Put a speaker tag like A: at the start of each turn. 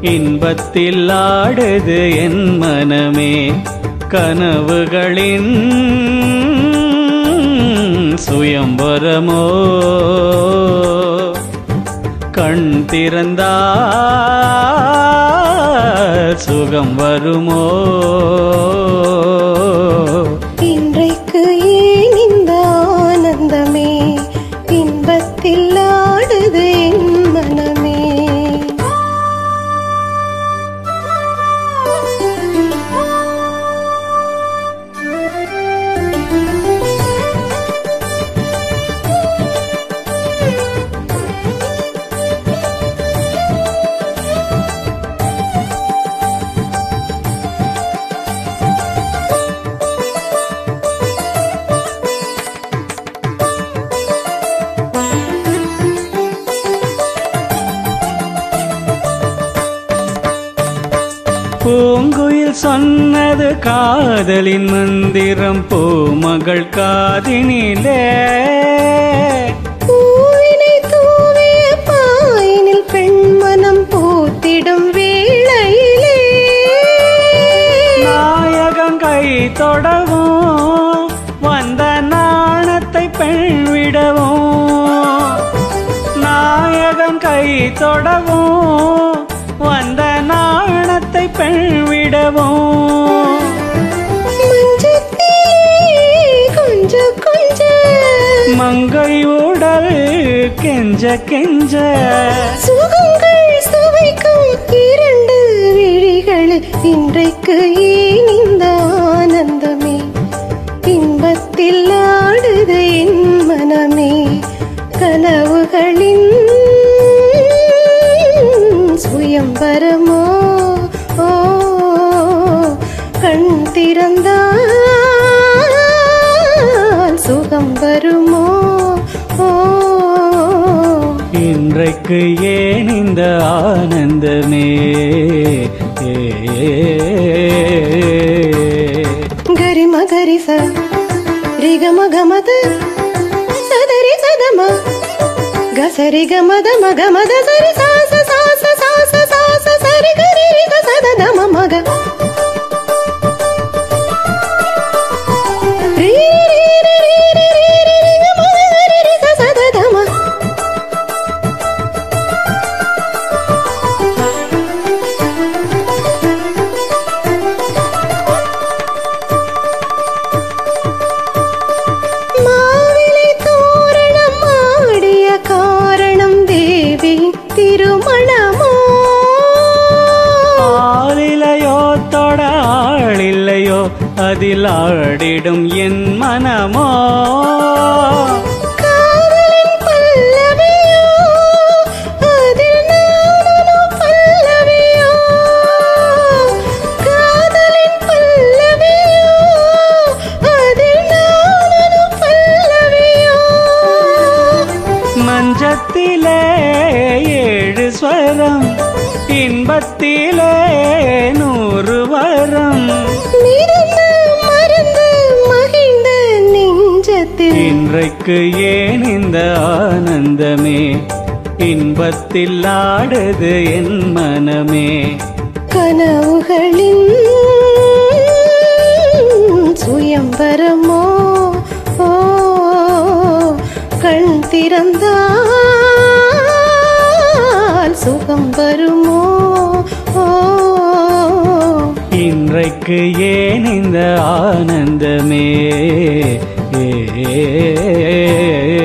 A: இன்பத்தில் ஆடுது என் மனமே கனவுகளின் சுயம்பரமோ? கண் திறந்தா சுகம் வருமோ? பூங்குயில் சொன்னது காதலின் மந்திரம் பூமகள் காதினிலே.
B: பாயினில் பெண்மனம் பூத்திடும் வேளையிலே.
A: நாயகன் கை தொடவும் வந்த நாணத்தை பெண் விடவும். நாயகன் கை தொடவும்
B: கெஞ்ச. சுகங்கள் சுவைக்கும் இரண்டு விழிகள் இன்றைக்கு ஏன் இந்த ஆனந்தமே? இன்பத்தில் ஆடுது என் மனமே. கனவுகளின் சுயம்பரமோ? ஓ கண் திறந்தால்
A: இன்றைக்கு ஏன் இந்த ஆனந்தமே?
B: கரி மகரி ச ரிகம கமத சதரி சதம கசரி கமத
A: மகமத சரி சாச அதில் ஆடிடும் என் மனமோ? மஞ்சத்திலே ஏழு ஸ்வரம் இன்பத்திலே நூறு இன்றைக்கு ஏன் இந்த ஆனந்தமே? இன்பத்தில் ஆடுது என் மனமே.
B: கனவுகளின் சுயம்பரமோ? ஓ கண் திறந்தால் சுகம் வருமோ? ஓ.
A: இன்றைக்கு ஏன் இந்த ஆனந்தமே? Ê ê ê ê ê ê.